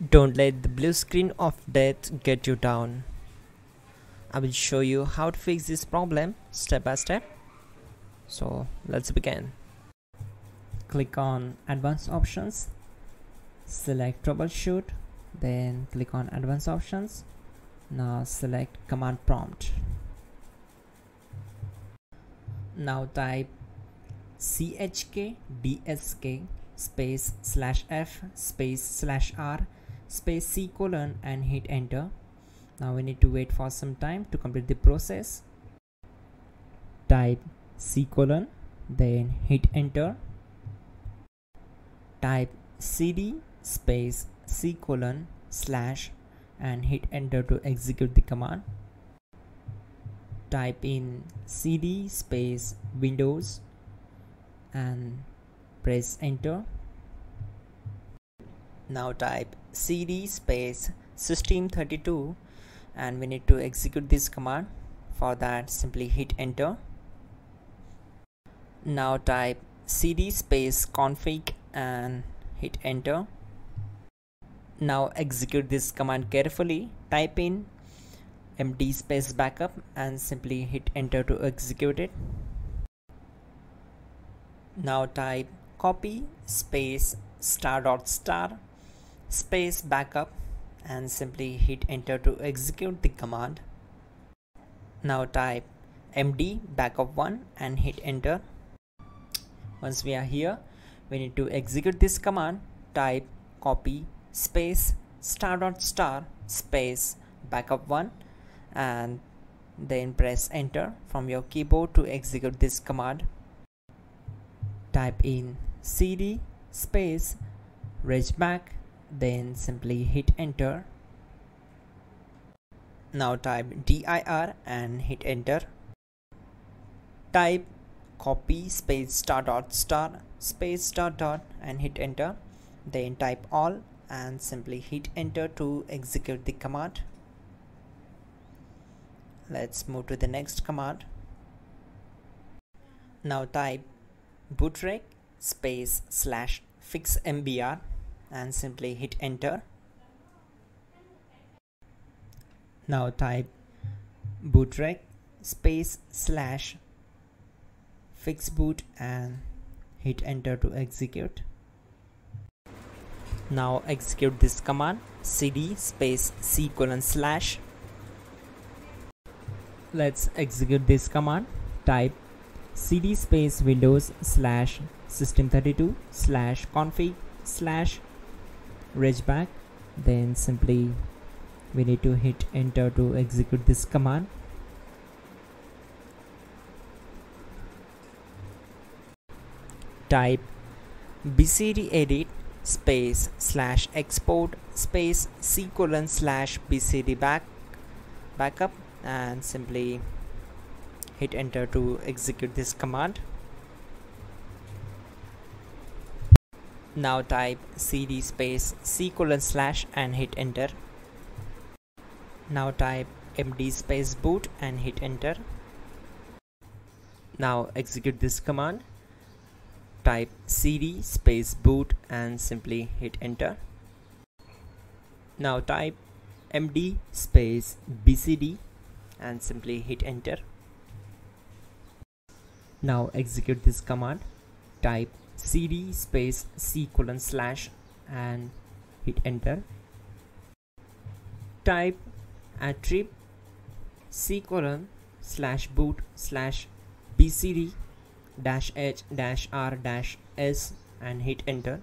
Don't let the blue screen of death get you down. I will show you how to fix this problem step by step. So let's begin. Click on advanced options, select troubleshoot, then click on advanced options. Now select command prompt. Now type chk dsk space slash f space slash r space c colon and hit enter. Now we need to wait for some time to complete the process. Type c colon then hit enter. Type cd space c colon slash and hit enter to execute the command. Type in cd space windows and press enter now type cd space system32 and we need to execute this command. For that simply hit enter. Now type cd space config and hit enter. Now execute this command carefully. Type in md space backup and simply hit enter to execute it. Now type copy space star dot star space backup and simply hit enter to execute the command. Now type md backup1 and hit enter. Once we are here, we need to execute this command. Type copy space star dot star space backup1 and then press enter from your keyboard to execute this command. Type in cd space regback then simply hit enter. Now type dir and hit enter. Type copy space star dot star space star dot and hit enter. Then type all and simply hit enter to execute the command. Let's move to the next command. Now type bootrec space slash fix mbr and simply hit enter. Now type bootrec space slash fix boot and hit enter to execute. Now execute this command cd space c colon slash. Let's execute this command type cd space windows slash system32 slash config slash regback then simply we need to hit enter to execute this command. Type bcd edit space slash export space c colon slash bcd back backup and simply hit enter to execute this command Now type cd space c colon slash and hit enter. Now type md space boot and hit enter. Now execute this command. Type cd space boot and simply hit enter. Now type md space bcd and simply hit enter. Now execute this command. Type cd space c colon slash and hit enter. Type attrib c colon slash boot slash bcd dash h dash r dash s and hit enter.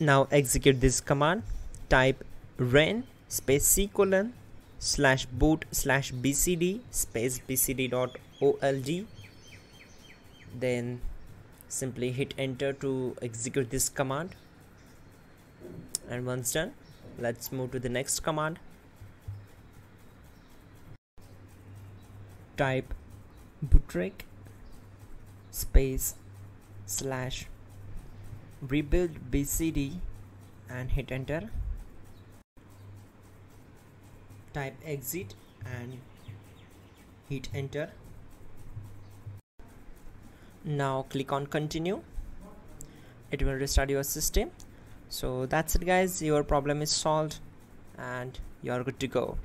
Now execute this command. Type ren space c colon slash boot slash bcd space bcd dot old then simply hit enter to execute this command. And once done let's move to the next command. Type bootrec space slash rebuild bcd and hit enter. Type exit and hit enter now click on continue. It will restart your system. So that's it guys. Your problem is solved and you're good to go